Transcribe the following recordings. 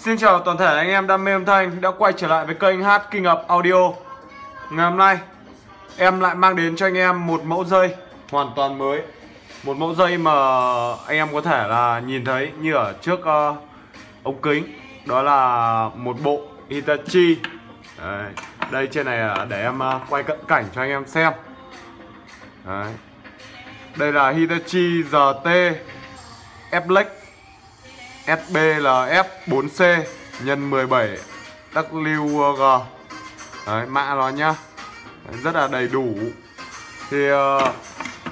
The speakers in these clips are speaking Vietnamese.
Xin chào toàn thể anh em đam mê âm thanh đã quay trở lại với kênh Hát Kinh Up Audio Ngày hôm nay em lại mang đến cho anh em một mẫu dây hoàn toàn mới Một mẫu dây mà anh em có thể là nhìn thấy như ở trước uh, ống kính Đó là một bộ Hitachi Đấy. Đây trên này ờ, để em uh, quay cận cảnh cho anh em xem Đấy. Đây là Hitachi GT Flex. SBLF 4C nhân 17 WG Đấy, mã nó nhá. Rất là đầy đủ. Thì uh,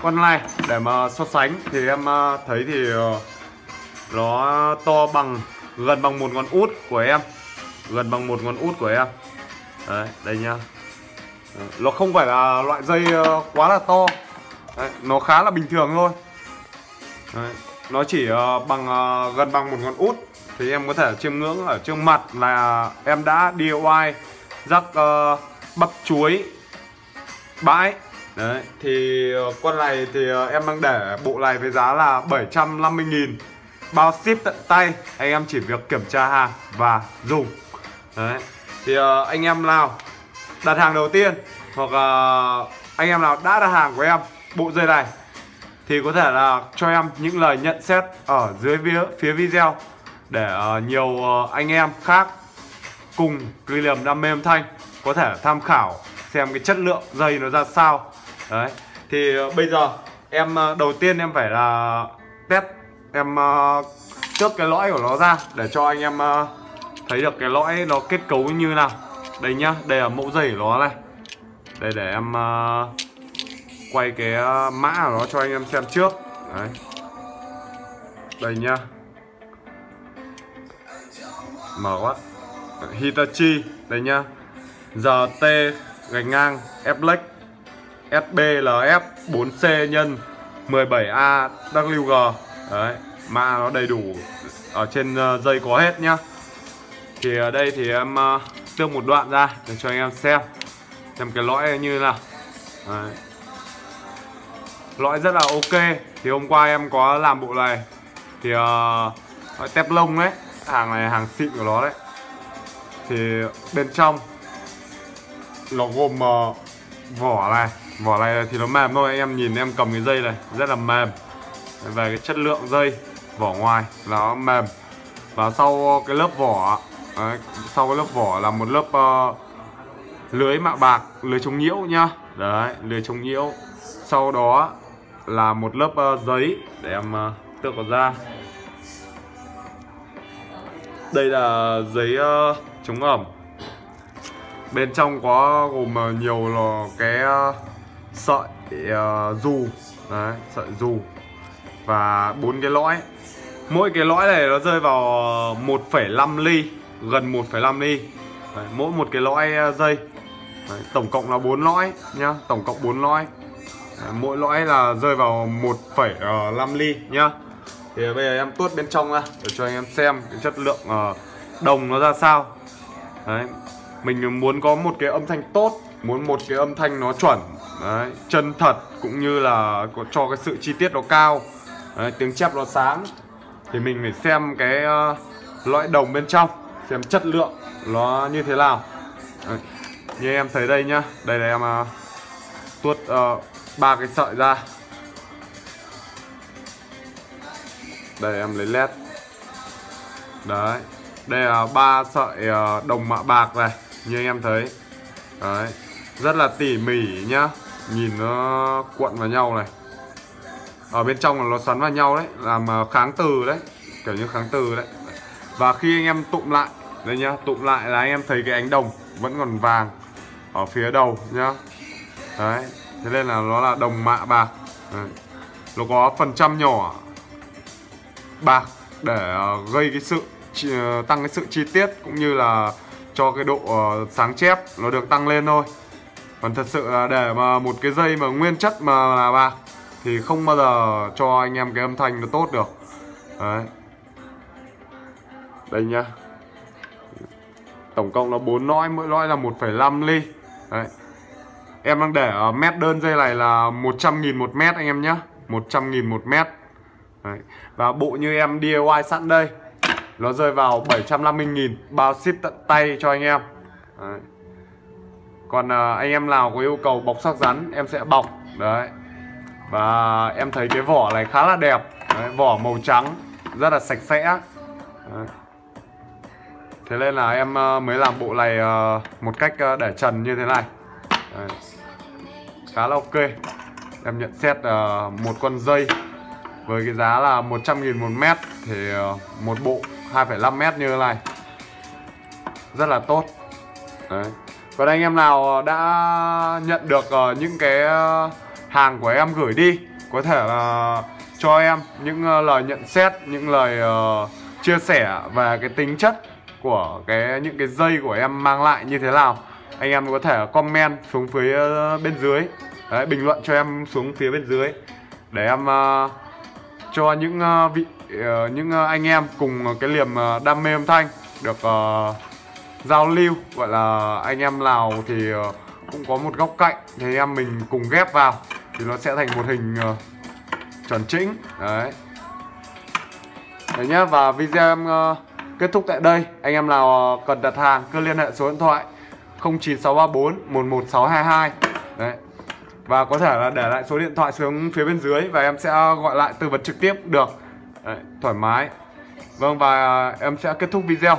con này để mà so sánh thì em uh, thấy thì uh, nó to bằng gần bằng một ngón út của em. Gần bằng một ngón út của em. Đấy đây nhá. Nó không phải là loại dây uh, quá là to. Đấy, nó khá là bình thường thôi. Đấy nó chỉ ờ, bằng ờ, gần bằng một ngón út. Thì em có thể chiêm ngưỡng ở trước mặt là em đã DIY rắc uh, bắp chuối bãi. Đấy thì con này thì em đang để bộ này với giá là 750.000 bao ship tận tay anh em chỉ việc kiểm tra hàng và dùng. Đấy thì uh, anh em nào đặt hàng đầu tiên hoặc uh, anh em nào đã đặt hàng của em bộ dây này thì có thể là cho em những lời nhận xét ở dưới phía, phía video để uh, nhiều uh, anh em khác cùng ghi liềm đam mê âm thanh có thể tham khảo xem cái chất lượng dây nó ra sao. Đấy thì uh, bây giờ em uh, đầu tiên em phải là test em uh, trước cái lõi của nó ra để cho anh em uh, thấy được cái lõi nó kết cấu như nào. Đây nhá đây là mẫu dây của nó này. Đây để em uh, quay cái ờ, mã của nó cho anh em xem trước. Đấy. Đây nhá. Mở quá. Hitachi đây nhá. GT gạch ngang Flex SBLF 4C nhân 17A WG đấy mã nó đầy đủ ở trên ờ, dây có hết nhá. Thì ở đây thì em uh, một đoạn ra để cho anh em xem. Xem cái lõi như nào. Đấy lõi rất là ok. Thì hôm qua em có làm bộ này. Thì uh, tép lông đấy hàng này hàng xịn của nó đấy. Thì bên trong nó gồm uh, vỏ này. Vỏ này thì nó mềm thôi. Em nhìn em cầm cái dây này rất là mềm. Về cái chất lượng dây vỏ ngoài nó mềm. Và sau cái lớp vỏ đấy, sau cái lớp vỏ là một lớp uh, lưới mạ bạc lưới chống nhiễu nhá. Đấy lưới chống nhiễu. Sau đó là một lớp uh, giấy để em ờ, uh, tước vào ra. Đây là giấy uh, chống ẩm. Bên trong có gồm uh, nhiều là cái uh, sợi uh, dù. Đấy sợi dù. Và bốn cái lõi. Mỗi cái lõi này nó rơi vào 1,5 ly gần 1,5 ly. Đấy, mỗi một cái lõi dây. Đấy, tổng cộng là 4 lõi nhá tổng cộng 4 lõi. À, mỗi lõi là rơi vào 1,5 ờ, ly nhá. Thì bây giờ em tuốt bên trong ra để cho anh em xem cái chất lượng ờ, đồng nó ra sao. Đấy mình muốn có một cái âm thanh tốt muốn một cái âm thanh nó chuẩn đấy chân thật cũng như là có cho cái sự chi tiết nó cao. Đấy, tiếng chép nó sáng. Thì mình phải xem cái uh, lõi đồng bên trong xem chất lượng nó như thế nào. Đấy. như em thấy đây nhá. Đây là em uh, tuốt uh, ba cái sợi ra. Đây, em lấy led. Đấy, đây là ba sợi ờ, đồng mạ bạc này, như anh em thấy. Đấy, rất là tỉ mỉ nhá. Nhìn nó cuộn vào nhau này. Ở bên trong là nó xoắn vào nhau đấy, làm ờ, kháng từ đấy, kiểu như kháng từ đấy. Và khi anh em tụm lại, đây nhá, tụm lại là anh em thấy cái ánh đồng vẫn còn vàng ở phía đầu nhá. Đấy thế nên là nó là đồng mạ bạc. Đấy. nó có phần trăm nhỏ bạc để uh, gây cái sự uh, tăng cái sự chi tiết cũng như là cho cái độ uh, sáng chép nó được tăng lên thôi. Còn thật sự là để mà một cái dây mà nguyên chất mà là bạc thì không bao giờ cho anh em cái âm thanh nó tốt được. Đấy. Đây nhá. Tổng cộng nó bốn lõi mỗi lõi là 1,5 ly. Đấy. Em đang để ở mét đơn dây này là 100.000 một mét anh em nhé 100.000 một mét. Đấy. Và bộ như em DIY sẵn đây. Nó rơi vào 750.000 bao ship tận tay cho anh em. Đấy. còn à, anh em nào có yêu cầu bọc sắc rắn em sẽ bọc. Đấy. Và em thấy cái vỏ này khá là đẹp. Đấy, vỏ màu trắng rất là sạch sẽ. Đấy. thế nên là em à, mới làm bộ này à, một cách để trần như thế này. Đấy khá là ok. Em nhận xét uh, một con dây với cái giá là 100.000 một mét thì uh, một bộ 2,5 mét như thế này. Rất là tốt. Đấy. còn anh em nào ờ, đã nhận được uh, những cái hàng của em gửi đi có thể là uh, cho em những uh, lời nhận xét những lời uh, chia sẻ về cái tính chất của cái những cái dây của em mang lại như thế nào anh em có thể comment xuống phía ờ, bên dưới. Đấy, bình luận cho em xuống phía bên dưới. Để em uh, cho những uh, vị uh, những uh, anh em cùng cái liềm uh, đam mê âm thanh được uh, giao lưu. Gọi là anh em nào thì uh, cũng có một góc cạnh thì anh em mình cùng ghép vào thì nó sẽ thành một hình uh, chuẩn chỉnh. Đấy. Đấy nhá và video em uh, kết thúc tại đây. Anh em nào uh, cần đặt hàng cứ liên hệ số điện thoại. 09634 11622 đấy. Và có thể là để lại số điện thoại xuống phía bên dưới và em sẽ gọi lại tư vấn trực tiếp được. Đấy, thoải mái. Vâng và em sẽ kết thúc video.